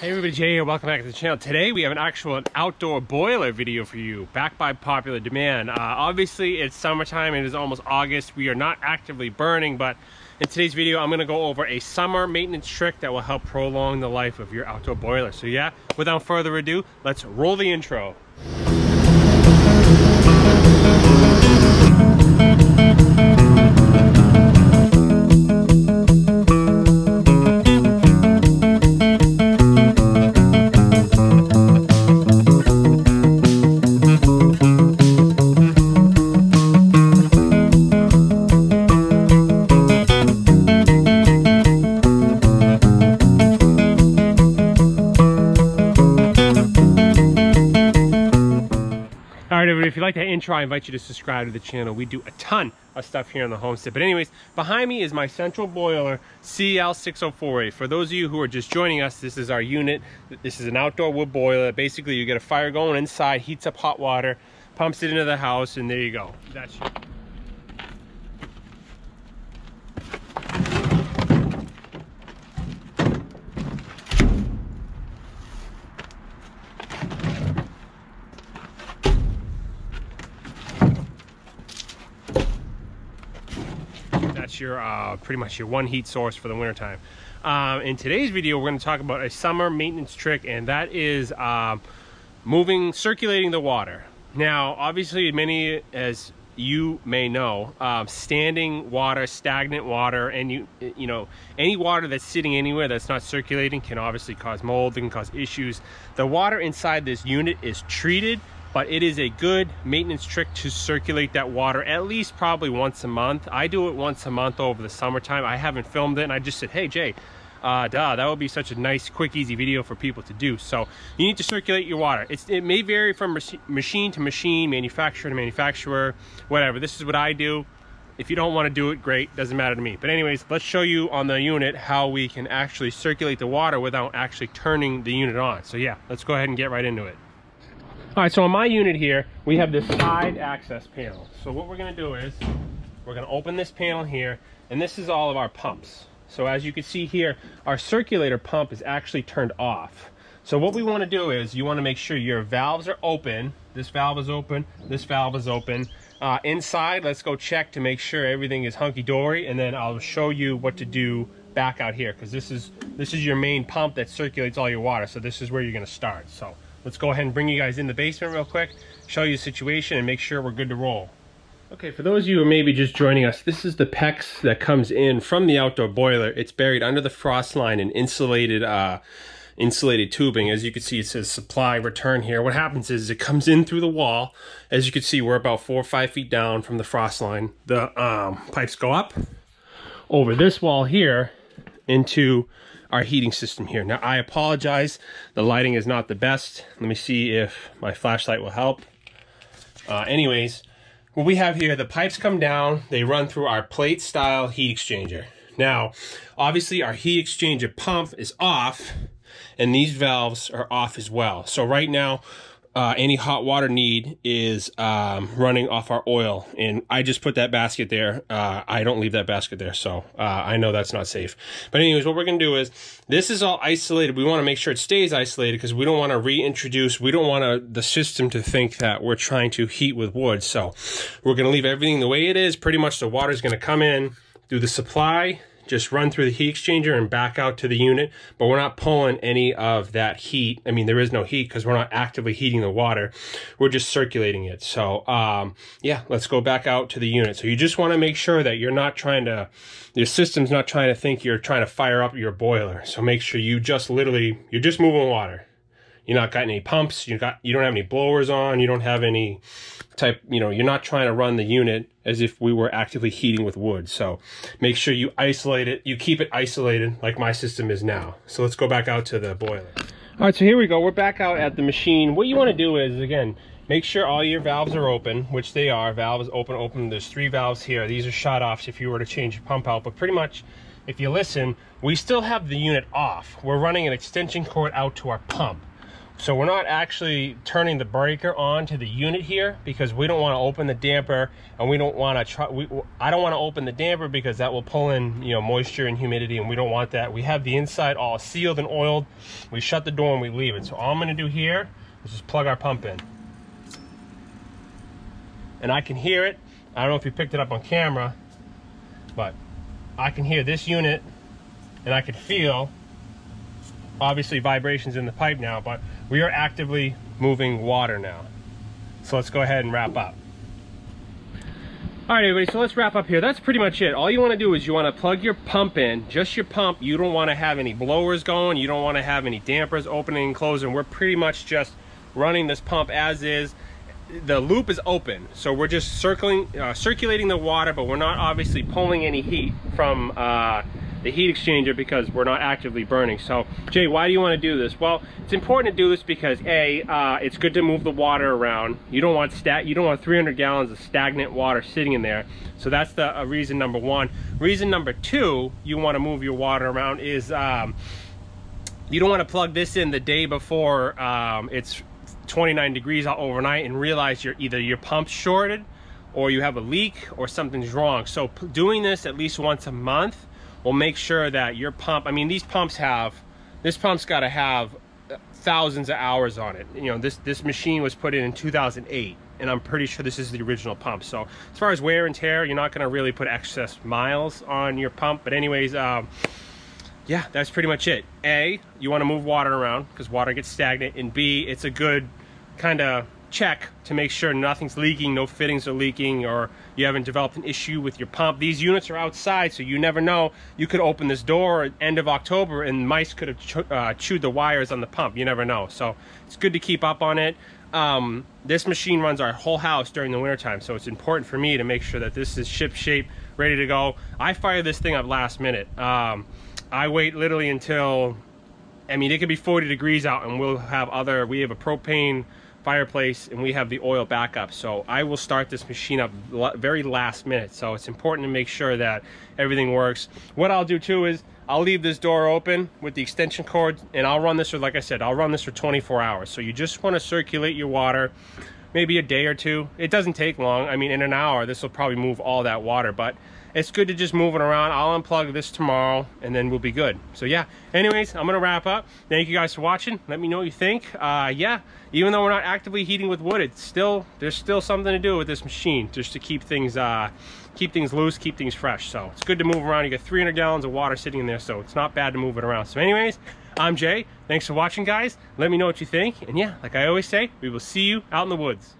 Hey everybody, Jay here. Welcome back to the channel. Today we have an actual outdoor boiler video for you, backed by popular demand. Uh, obviously it's summertime, it is almost August. We are not actively burning, but in today's video I'm gonna go over a summer maintenance trick that will help prolong the life of your outdoor boiler. So yeah, without further ado, let's roll the intro. If you like that intro, I invite you to subscribe to the channel. We do a ton of stuff here on the homestead. But anyways, behind me is my central boiler, CL6048. For those of you who are just joining us, this is our unit. This is an outdoor wood boiler. Basically, you get a fire going inside, heats up hot water, pumps it into the house, and there you go. That's that's your uh, pretty much your one heat source for the wintertime. Um, in today's video, we're going to talk about a summer maintenance trick, and that is um, moving, circulating the water. Now, obviously, many as you may know, um, standing water, stagnant water, and you you know any water that's sitting anywhere that's not circulating can obviously cause mold, it can cause issues. The water inside this unit is treated but it is a good maintenance trick to circulate that water at least probably once a month. I do it once a month over the summertime. I haven't filmed it and I just said, hey Jay, uh, duh, that would be such a nice, quick, easy video for people to do. So you need to circulate your water. It's, it may vary from machine to machine, manufacturer to manufacturer, whatever. This is what I do. If you don't want to do it, great, doesn't matter to me. But anyways, let's show you on the unit how we can actually circulate the water without actually turning the unit on. So yeah, let's go ahead and get right into it. All right, so on my unit here, we have this side access panel. So what we're gonna do is, we're gonna open this panel here, and this is all of our pumps. So as you can see here, our circulator pump is actually turned off. So what we wanna do is, you wanna make sure your valves are open. This valve is open, this valve is open. Uh, inside, let's go check to make sure everything is hunky-dory, and then I'll show you what to do back out here, because this is, this is your main pump that circulates all your water. So this is where you're gonna start. So let's go ahead and bring you guys in the basement real quick, show you the situation, and make sure we're good to roll. Okay, for those of you who may be just joining us, this is the PEX that comes in from the outdoor boiler. It's buried under the frost line in insulated uh, insulated tubing. As you can see, it says supply return here. What happens is it comes in through the wall. As you can see, we're about four or five feet down from the frost line. The um, pipes go up over this wall here into our heating system here. Now, I apologize. The lighting is not the best. Let me see if my flashlight will help. Uh, anyways, what we have here, the pipes come down. They run through our plate style heat exchanger. Now, obviously our heat exchanger pump is off and these valves are off as well. So right now, uh, any hot water need is um, running off our oil. And I just put that basket there. Uh, I don't leave that basket there, so uh, I know that's not safe. But anyways, what we're going to do is, this is all isolated. We want to make sure it stays isolated because we don't want to reintroduce, we don't want the system to think that we're trying to heat with wood. So we're going to leave everything the way it is. Pretty much the water is going to come in through the supply just run through the heat exchanger and back out to the unit, but we're not pulling any of that heat. I mean, there is no heat because we're not actively heating the water. We're just circulating it. So, um, yeah, let's go back out to the unit. So you just want to make sure that you're not trying to, your system's not trying to think you're trying to fire up your boiler. So make sure you just literally, you're just moving water. You're not got any pumps. You got, you don't have any blowers on. You don't have any type, you know, you're not trying to run the unit as if we were actively heating with wood. So make sure you isolate it, you keep it isolated like my system is now. So let's go back out to the boiler. All right, so here we go. We're back out at the machine. What you want to do is, again, make sure all your valves are open, which they are. Valves open, open. There's three valves here. These are shut offs if you were to change your pump out. But pretty much, if you listen, we still have the unit off. We're running an extension cord out to our pump. So we're not actually turning the breaker on to the unit here because we don't want to open the damper and we don't want to try, we, I don't want to open the damper because that will pull in, you know, moisture and humidity and we don't want that. We have the inside all sealed and oiled. We shut the door and we leave it. So all I'm going to do here is just plug our pump in. And I can hear it. I don't know if you picked it up on camera, but I can hear this unit and I can feel obviously vibrations in the pipe now, but we are actively moving water now. So let's go ahead and wrap up. All right, everybody, so let's wrap up here. That's pretty much it. All you wanna do is you wanna plug your pump in, just your pump. You don't wanna have any blowers going. You don't wanna have any dampers opening and closing. We're pretty much just running this pump as is. The loop is open, so we're just circling, uh, circulating the water, but we're not obviously pulling any heat from uh, the heat exchanger because we're not actively burning. So Jay, why do you want to do this? Well, it's important to do this because A, uh, it's good to move the water around. You don't want stat you don't want 300 gallons of stagnant water sitting in there. So that's the uh, reason number one. Reason number two, you want to move your water around is um, you don't want to plug this in the day before um, it's 29 degrees overnight and realize you're either your pump's shorted or you have a leak or something's wrong. So doing this at least once a month will make sure that your pump, I mean, these pumps have, this pump's got to have thousands of hours on it. You know, this, this machine was put in in 2008 and I'm pretty sure this is the original pump. So as far as wear and tear, you're not gonna really put excess miles on your pump. But anyways, um, yeah, that's pretty much it. A, you wanna move water around because water gets stagnant. And B, it's a good kind of check to make sure nothing's leaking, no fittings are leaking, or you haven't developed an issue with your pump. These units are outside, so you never know. You could open this door at end of October and mice could have uh, chewed the wires on the pump. You never know. So it's good to keep up on it. Um, this machine runs our whole house during the wintertime, so it's important for me to make sure that this is ship shape, ready to go. I fire this thing up last minute. Um, I wait literally until, I mean, it could be 40 degrees out and we'll have other, we have a propane fireplace and we have the oil backup. So I will start this machine up very last minute. So it's important to make sure that everything works. What I'll do too is I'll leave this door open with the extension cord and I'll run this for like I said I'll run this for 24 hours. So you just want to circulate your water maybe a day or two it doesn't take long I mean in an hour this will probably move all that water but it's good to just move it around. I'll unplug this tomorrow and then we'll be good. So yeah, anyways, I'm gonna wrap up. Thank you guys for watching. Let me know what you think. Uh, yeah, even though we're not actively heating with wood, it's still, there's still something to do with this machine just to keep things, uh, keep things loose, keep things fresh. So it's good to move around. You got 300 gallons of water sitting in there, so it's not bad to move it around. So anyways, I'm Jay. Thanks for watching, guys. Let me know what you think. And yeah, like I always say, we will see you out in the woods.